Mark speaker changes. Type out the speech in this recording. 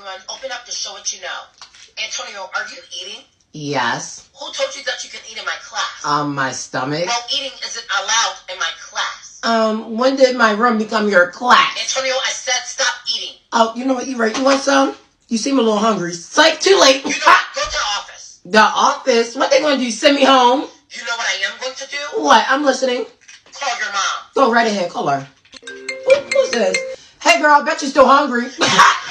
Speaker 1: everyone. Open up to show what you know. Antonio, are you eating?
Speaker 2: Yes.
Speaker 1: Who told you that you can eat in my class?
Speaker 2: Um, my stomach.
Speaker 1: well, eating isn't allowed in my class.
Speaker 2: Um, when did my room become your class?
Speaker 1: Antonio, I said stop eating.
Speaker 2: Oh, you know what? you're right. You want some? You seem a little hungry. Psych. Too late.
Speaker 1: You know what? Go to the office.
Speaker 2: the office. What they gonna do? Send me home?
Speaker 1: You know what I am going to do?
Speaker 2: What? I'm listening.
Speaker 1: Call your mom.
Speaker 2: Go right ahead. Call her. Who, who's this? Hey, girl. I bet you're still hungry.